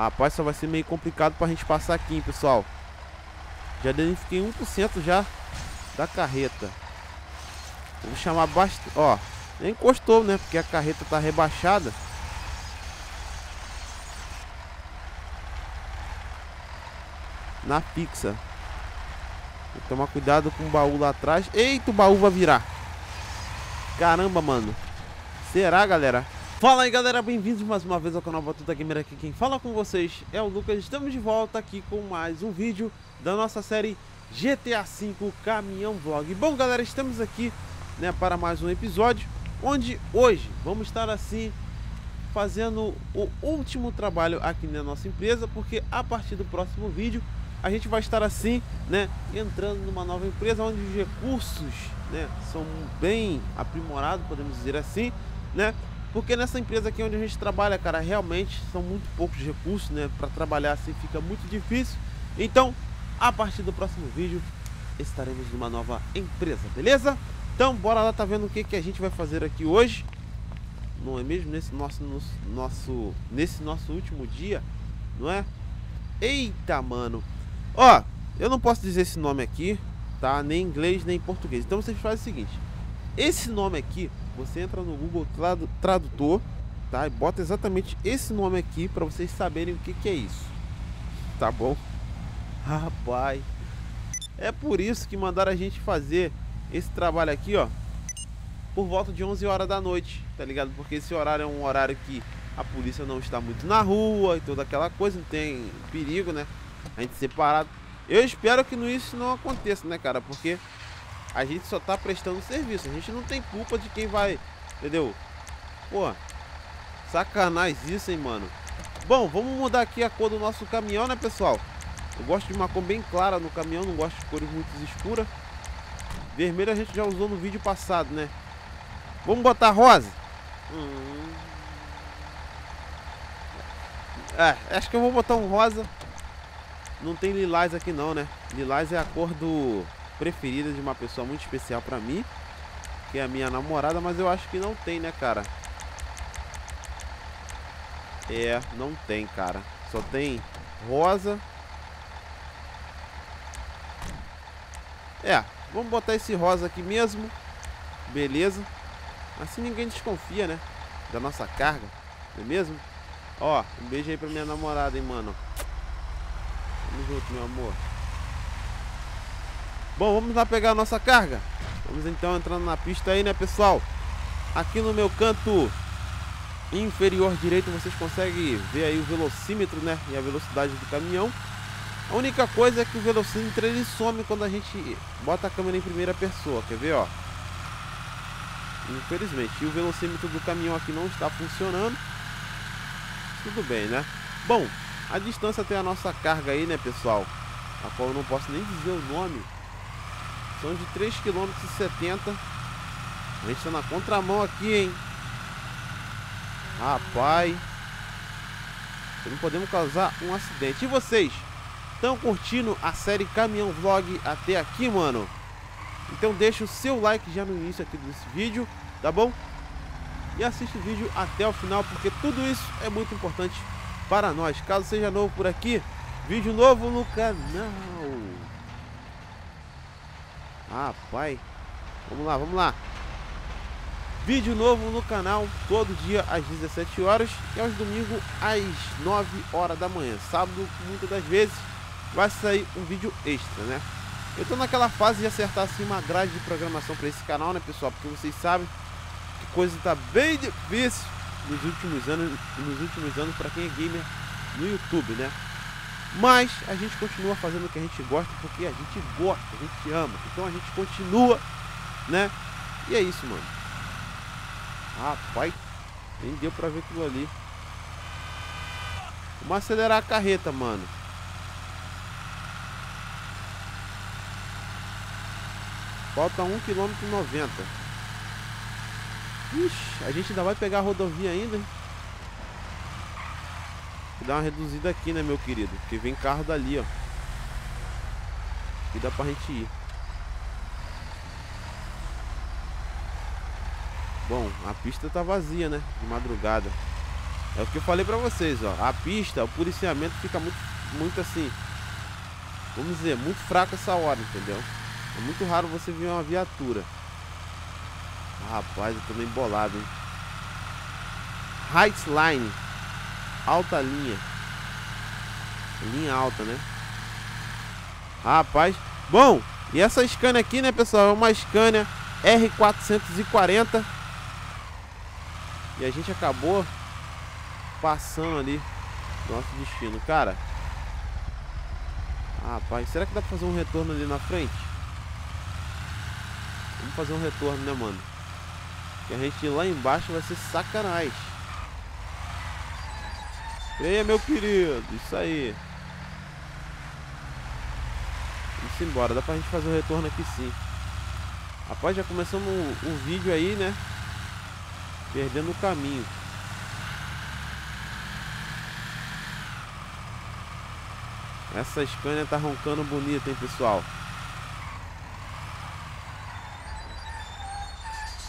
Rapaz, só vai ser meio complicado pra gente passar aqui, hein, pessoal. Já danifiquei 1% já da carreta. Vou chamar bastante... Ó, nem encostou, né? Porque a carreta tá rebaixada. Na fixa. Vou tomar cuidado com o baú lá atrás. Eita, o baú vai virar. Caramba, mano. Será, galera? Fala aí, galera. Bem-vindos mais uma vez ao canal Batuta Gamer aqui. Quem fala com vocês é o Lucas. Estamos de volta aqui com mais um vídeo da nossa série GTA V Caminhão Vlog. Bom, galera, estamos aqui né, para mais um episódio onde hoje vamos estar assim fazendo o último trabalho aqui na nossa empresa, porque a partir do próximo vídeo a gente vai estar assim, né, entrando numa nova empresa onde os recursos, né, são bem aprimorados, podemos dizer assim, né? Porque nessa empresa aqui onde a gente trabalha, cara, realmente são muito poucos recursos, né, para trabalhar assim fica muito difícil. Então, a partir do próximo vídeo estaremos numa nova empresa, beleza? Então, bora lá tá vendo o que que a gente vai fazer aqui hoje. Não é mesmo nesse nosso nosso nesse nosso último dia, não é? Eita, mano. Ó, eu não posso dizer esse nome aqui, tá? Nem em inglês, nem em português. Então vocês fazem o seguinte: esse nome aqui, você entra no Google Tradu Tradutor, tá? E bota exatamente esse nome aqui para vocês saberem o que, que é isso. Tá bom? Rapaz, é por isso que mandaram a gente fazer esse trabalho aqui, ó, por volta de 11 horas da noite, tá ligado? Porque esse horário é um horário que a polícia não está muito na rua e toda aquela coisa, não tem perigo, né? a gente separado. Eu espero que isso não aconteça, né, cara? Porque a gente só tá prestando serviço. A gente não tem culpa de quem vai, entendeu? Pô, sacanagem isso, hein, mano. Bom, vamos mudar aqui a cor do nosso caminhão, né, pessoal? Eu gosto de uma cor bem clara no caminhão, não gosto de cores muito escuras. Vermelho a gente já usou no vídeo passado, né? Vamos botar rosa? Hum... É, acho que eu vou botar um rosa não tem lilás aqui não, né? Lilás é a cor do preferida de uma pessoa muito especial pra mim. Que é a minha namorada, mas eu acho que não tem, né, cara? É, não tem, cara. Só tem rosa. É, vamos botar esse rosa aqui mesmo. Beleza. Assim ninguém desconfia, né? Da nossa carga. Não é mesmo? Ó, um beijo aí pra minha namorada, hein, mano. Tamo junto, meu amor. Bom, vamos lá pegar a nossa carga. Vamos então entrando na pista aí, né, pessoal? Aqui no meu canto inferior direito vocês conseguem ver aí o velocímetro, né? E a velocidade do caminhão. A única coisa é que o velocímetro ele some quando a gente bota a câmera em primeira pessoa. Quer ver, ó? Infelizmente. E o velocímetro do caminhão aqui não está funcionando. Tudo bem, né? Bom, a distância até a nossa carga aí, né, pessoal? A qual eu não posso nem dizer o nome. São de 3,70 km. A gente está na contramão aqui, hein? Rapaz. Não podemos causar um acidente. E vocês? Estão curtindo a série Caminhão Vlog até aqui, mano? Então deixa o seu like já no início aqui desse vídeo, tá bom? E assiste o vídeo até o final, porque tudo isso é muito importante para nós. Caso seja novo por aqui, vídeo novo no canal. Ah, pai. Vamos lá, vamos lá. Vídeo novo no canal todo dia às 17 horas e aos domingos às 9 horas da manhã. Sábado, muitas das vezes, vai sair um vídeo extra, né? Eu tô naquela fase de acertar assim uma grade de programação para esse canal, né, pessoal? Porque vocês sabem que coisa tá bem difícil nos últimos anos, nos últimos anos para quem é gamer no YouTube, né? Mas a gente continua fazendo o que a gente gosta porque a gente gosta, a gente ama. Então a gente continua, né? E é isso, mano. Rapaz, nem deu pra ver aquilo ali. Vamos acelerar a carreta, mano. Falta 1 km 90. Ixi, a gente ainda vai pegar a rodovia ainda, hein? Vou dar uma reduzida aqui, né, meu querido? Porque vem carro dali, ó. E dá pra gente ir. Bom, a pista tá vazia, né? De madrugada. É o que eu falei pra vocês, ó. A pista, o policiamento fica muito, muito assim. Vamos dizer, muito fraco essa hora, entendeu? É muito raro você ver uma viatura. Rapaz, eu tô meio embolado, hein? Heights Line. Alta linha. Linha alta, né? Rapaz. Bom, e essa Scania aqui, né, pessoal? É uma Scania R440. E a gente acabou passando ali nosso destino. Cara, rapaz, será que dá pra fazer um retorno ali na frente? Vamos fazer um retorno, né, mano? Que a gente ir lá embaixo vai ser sacanagem. Venha, meu querido. Isso aí. Vamos embora. Dá pra gente fazer o retorno aqui sim. Rapaz, já começamos um, um vídeo aí, né? Perdendo o caminho. Essa Scania tá roncando bonita, hein, pessoal?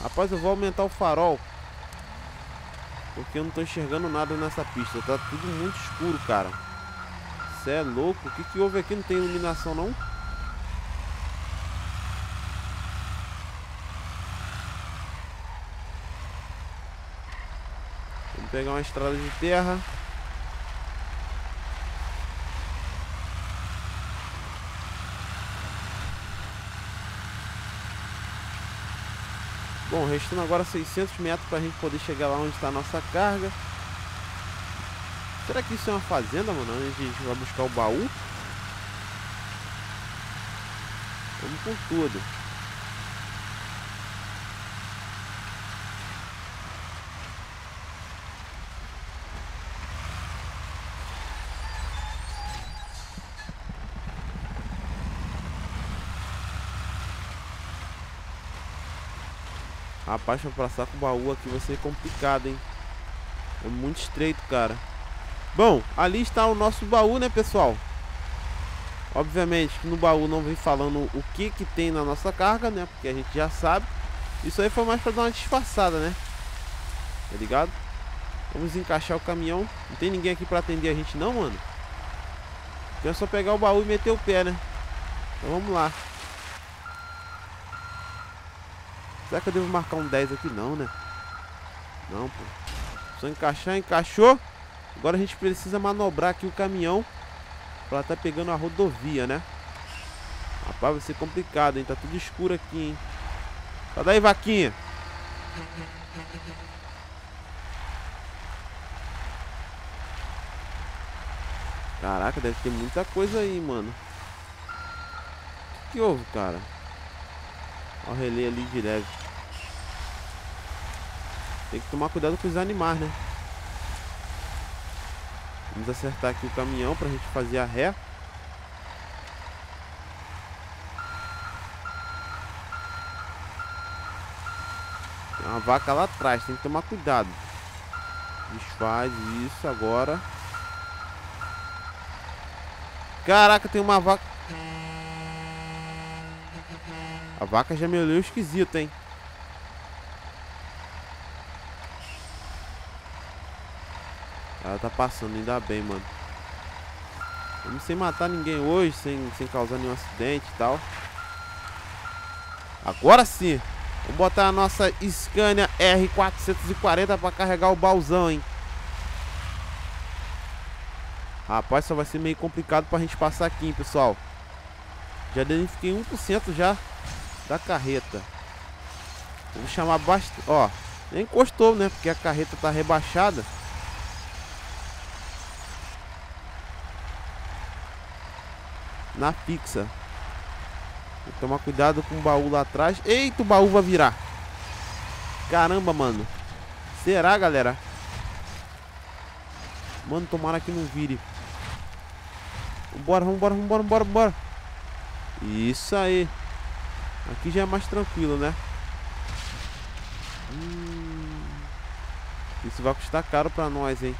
Rapaz, eu vou aumentar o farol. Porque eu não tô enxergando nada nessa pista. Tá tudo muito escuro, cara. Você é louco? O que, que houve aqui? Não tem iluminação, não? Vamos pegar uma estrada de terra. Bom, restando agora 600 metros para a gente poder chegar lá onde está a nossa carga. Será que isso é uma fazenda, mano? Onde a gente vai buscar o baú? Vamos com tudo. Rapaz, pra passar com o baú aqui vai ser complicado, hein? É muito estreito, cara. Bom, ali está o nosso baú, né, pessoal? Obviamente que no baú não vem falando o que que tem na nossa carga, né? Porque a gente já sabe. Isso aí foi mais para dar uma disfarçada, né? Tá ligado? Vamos encaixar o caminhão. Não tem ninguém aqui para atender a gente não, mano. É só pegar o baú e meter o pé, né? Então vamos lá. Será que eu devo marcar um 10 aqui? Não, né? Não, pô. Só encaixar, encaixou. Agora a gente precisa manobrar aqui o caminhão pra tá pegando a rodovia, né? Rapaz, vai ser complicado, hein? Tá tudo escuro aqui, hein? Sai daí, vaquinha. Caraca, deve ter muita coisa aí, mano. O que, que houve, cara? Olha o relé ali de leve. Tem que tomar cuidado com os animais, né? Vamos acertar aqui o caminhão pra gente fazer a ré. Tem uma vaca lá atrás, tem que tomar cuidado. Desfaz isso agora. Caraca, tem uma vaca. A vaca já me olhou esquisito, hein? Tá passando, ainda bem, mano. Vamos sem matar ninguém hoje, sem, sem causar nenhum acidente e tal. Agora sim. Vamos botar a nossa Scania R440 para carregar o bauzão, hein. Rapaz, só vai ser meio complicado pra gente passar aqui, hein, pessoal. Já identifiquei 1% já da carreta. Vamos chamar bastante... Ó, nem encostou, né? Porque a carreta tá rebaixada. Na fixa. Tem tomar cuidado com o baú lá atrás. Eita, o baú vai virar. Caramba, mano. Será, galera? Mano, tomara que não vire. Vambora, vambora, vambora, vambora, vambora. Isso aí. Aqui já é mais tranquilo, né? Hum, isso vai custar caro pra nós, hein?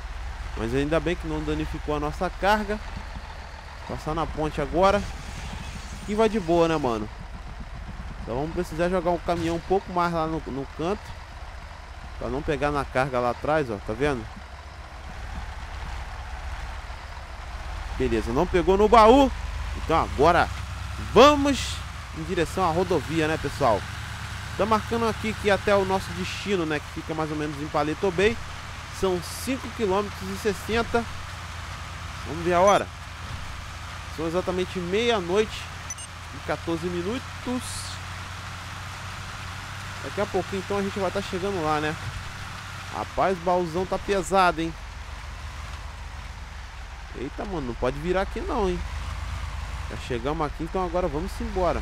Mas ainda bem que não danificou a nossa carga. Passar na ponte agora. E vai de boa, né, mano? Então vamos precisar jogar um caminhão um pouco mais lá no, no canto. Pra não pegar na carga lá atrás, ó. Tá vendo? Beleza, não pegou no baú. Então agora vamos em direção à rodovia, né, pessoal? Tá marcando aqui que até o nosso destino, né, que fica mais ou menos em Paleto Bay, são 5 km e 60. Vamos ver a hora. São exatamente meia-noite e 14 minutos. Daqui a pouquinho então a gente vai estar tá chegando lá, né? Rapaz, o baúzão tá pesado, hein? Eita, mano, não pode virar aqui não, hein? Já chegamos aqui, então agora vamos embora.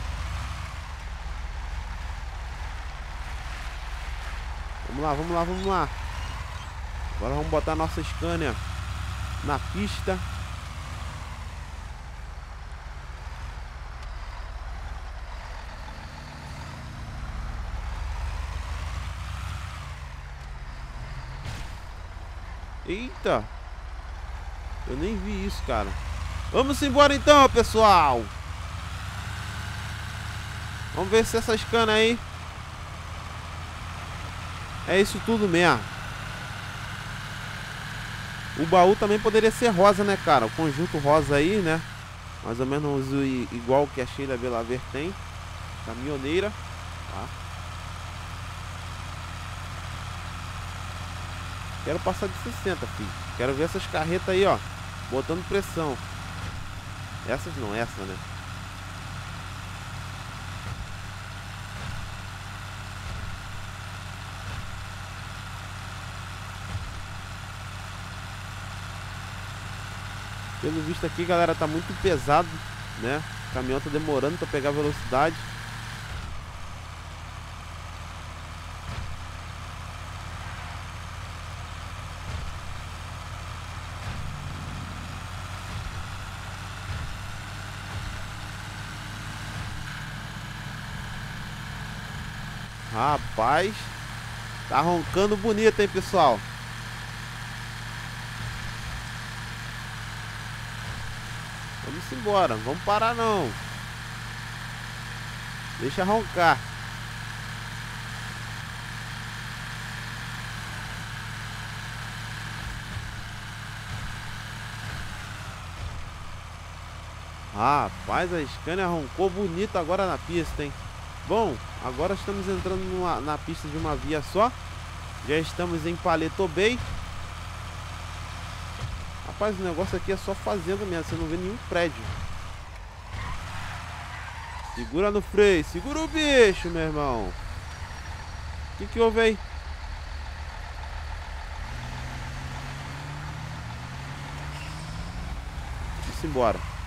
Vamos lá, vamos lá, vamos lá. Agora vamos botar nossa Scania na pista. Eita! Eu nem vi isso, cara. Vamos embora então, pessoal. Vamos ver se essas canas aí... É isso tudo mesmo. O baú também poderia ser rosa, né, cara? O conjunto rosa aí, né? Mais ou menos igual que a Sheila Belaver tem. Caminhoneira. Tá? Quero passar de 60, filho. Quero ver essas carretas aí, ó. Botando pressão. Essas não, essa, né? Pelo visto aqui, galera, tá muito pesado, né? O caminhão tá demorando para pegar velocidade. Rapaz, tá roncando bonito, hein, pessoal? Vamos embora, não vamos parar não. Deixa roncar. Rapaz, a Scania roncou bonito agora na pista, hein? Bom, agora estamos entrando numa, na pista de uma via só. Já estamos em Paleto Bay. Rapaz, o negócio aqui é só fazenda mesmo, você não vê nenhum prédio. Segura no freio, segura o bicho, meu irmão. O que, que houve aí? Vamos embora.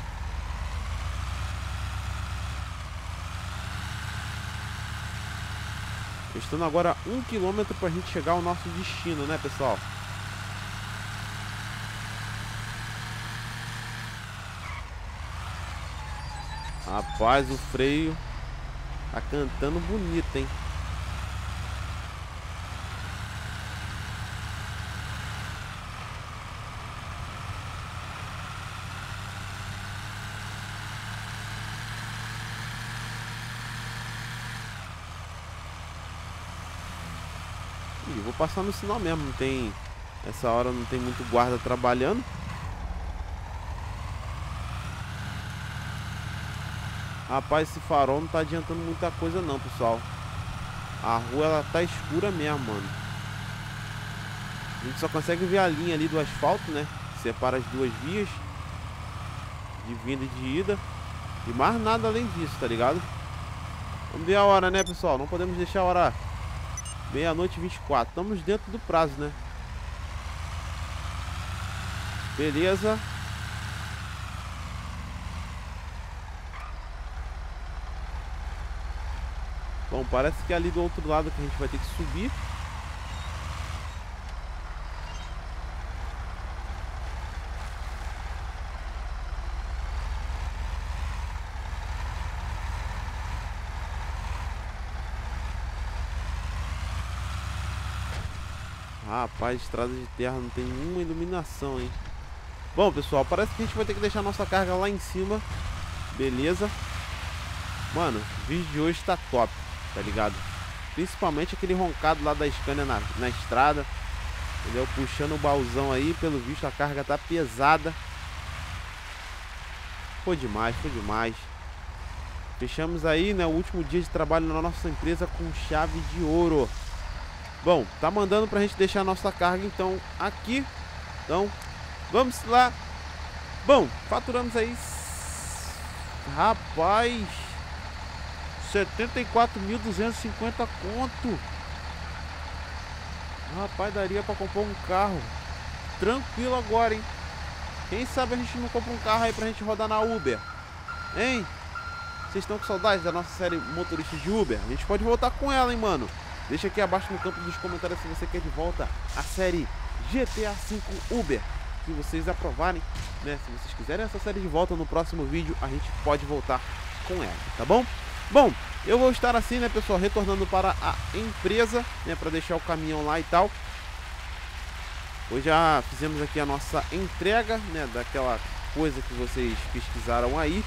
Estando agora um quilômetro para a gente chegar ao nosso destino, né, pessoal? Rapaz, o freio tá cantando bonito, hein? Vou passar no sinal mesmo, não tem... Essa hora não tem muito guarda trabalhando. Rapaz, esse farol não tá adiantando muita coisa não, pessoal. A rua, ela tá escura mesmo, mano. A gente só consegue ver a linha ali do asfalto, né? separa as duas vias. De vinda e de ida. E mais nada além disso, tá ligado? Vamos ver a hora, né, pessoal? Não podemos deixar a hora Meia-noite 24. Estamos dentro do prazo, né? Beleza. Bom, parece que é ali do outro lado que a gente vai ter que subir. Rapaz, estrada de terra não tem nenhuma iluminação, hein? Bom, pessoal, parece que a gente vai ter que deixar nossa carga lá em cima. Beleza. Mano, o vídeo de hoje tá top, tá ligado? Principalmente aquele roncado lá da Scania na, na estrada. Entendeu? Puxando o baúzão aí, pelo visto a carga tá pesada. Foi demais, foi demais. Fechamos aí, né, o último dia de trabalho na nossa empresa com chave de ouro. Bom, tá mandando pra gente deixar a nossa carga então aqui. Então, vamos lá. Bom, faturamos aí Rapaz, 74.250 conto. Rapaz, daria pra comprar um carro. Tranquilo agora, hein? Quem sabe a gente não compra um carro aí pra gente rodar na Uber? Hein? Vocês estão com saudade da nossa série Motorista de Uber? A gente pode voltar com ela, hein, mano? Deixa aqui abaixo no campo dos comentários se você quer de volta a série GTA V Uber. Se vocês aprovarem, né? Se vocês quiserem essa série de volta no próximo vídeo, a gente pode voltar com ela, tá bom? Bom, eu vou estar assim, né, pessoal, retornando para a empresa, né, para deixar o caminhão lá e tal. Hoje já fizemos aqui a nossa entrega, né, daquela coisa que vocês pesquisaram aí,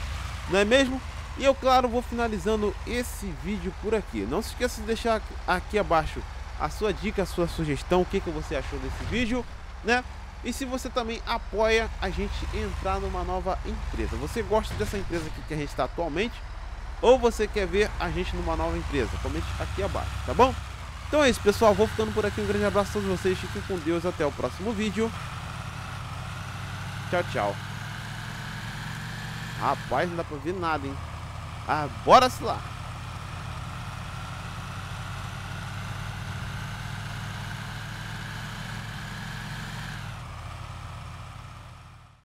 não é mesmo? E eu, claro, vou finalizando esse vídeo por aqui. Não se esqueça de deixar aqui abaixo a sua dica, a sua sugestão, o que, que você achou desse vídeo, né? E se você também apoia a gente entrar numa nova empresa. Você gosta dessa empresa aqui que a gente está atualmente? Ou você quer ver a gente numa nova empresa? Comente aqui abaixo, tá bom? Então é isso, pessoal. Vou ficando por aqui. Um grande abraço a todos vocês. Fiquem com Deus. Até o próximo vídeo. Tchau, tchau. Rapaz, não dá pra ver nada, hein? Ah, bora se lá.